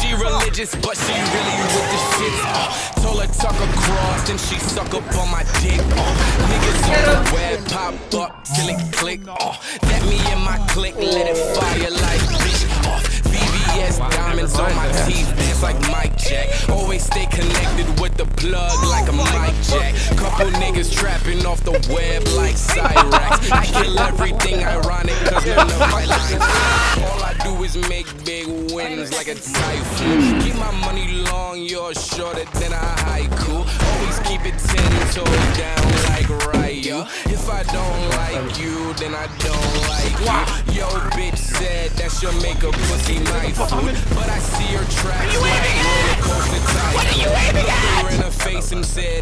She religious, but she really with the shit. Uh, told her tuck across, then she suck up on my dick. Uh, niggas on the web pop up till it click. Uh, let me in my click, let it fire like bitch. Uh, diamonds on my teeth, dance like Mike Jack. Always stay connected with the plug Niggas trapping off the web like Cyrax. I kill everything ironic, cause my lines. All I do is make big wins like a typhoon. Keep my money long, you're shorter than a haiku. Always keep it ten toes down like Ryu. If I don't like you, then I don't like you. Yo, bitch said that she'll make a pussy my food, but I see her tracks like roller coaster type. What are you aiming at? her in her face and said,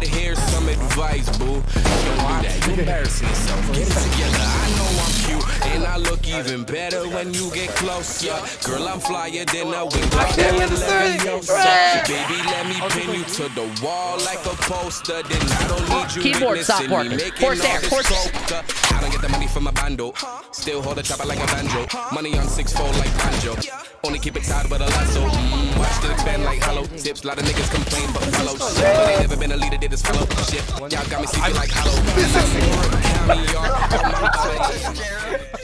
"Here's some advice, boo. Don't do that. You embarrassing yourself. Get it together. I know I'm even better when you get closer. Girl, I'm flyer than a wing. Baby, let me pin you to the wall like a poster. Then I don't need you Keyboard stop working. Horse air, horse- I don't get the money from a bando. Still hold a chopper like a banjo. Money on six fold like banjo. Only keep it tied with a lasso. Mm, watch it expand like hollow tips. A lot of niggas complain but follow shit. But ain't never been a leader, did this follow shit. Y'all got me sleeping like hollow.